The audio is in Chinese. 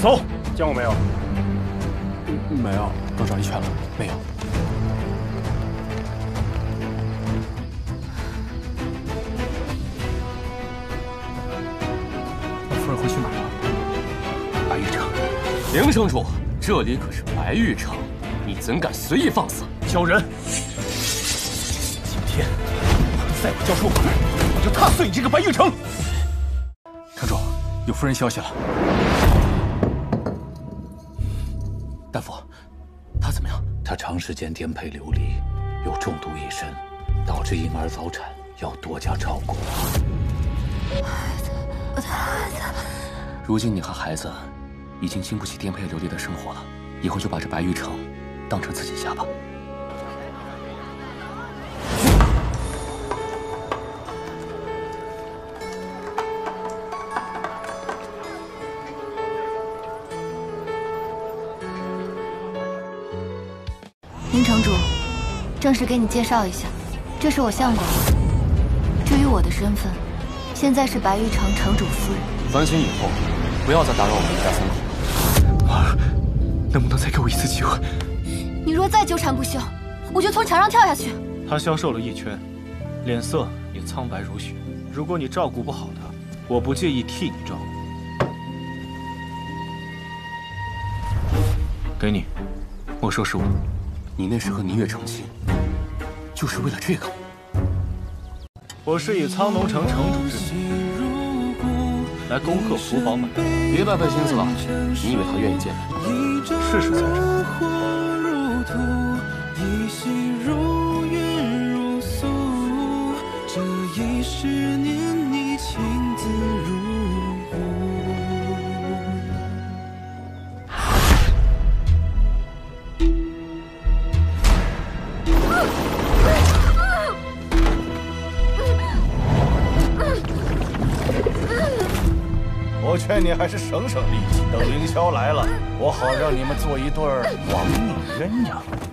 搜，见过没有？没有，都找一圈了，没有。我夫人回去哪了？白玉城。凌城主，这里可是白玉城，你怎敢随意放肆？小人！今天再不交出款，我就踏碎你这个白玉城！城主，有夫人消息了。她怎么样？他长时间颠沛流离，又中毒一身，导致婴儿早产，要多加照顾。孩子，我的孩子。如今你和孩子已经经不起颠沛流离的生活了，以后就把这白玉城当成自己家吧。林城主，正式给你介绍一下，这是我相公。至于我的身份，现在是白玉城城主夫人。反省以后，不要再打扰我们一家三口。婉儿，能不能再给我一次机会？你若再纠缠不休，我就从墙上跳下去。他消瘦了一圈，脸色也苍白如雪。如果你照顾不好他，我不介意替你照顾。给你，我说是我。你那时和宁月成亲，就是为了这个？我是以苍龙城城主之名来恭贺福宝满门。别白费心思了，你以为他愿意见你？试试才知我劝你还是省省力气，等凌霄来了，我好让你们做一对亡命鸳鸯。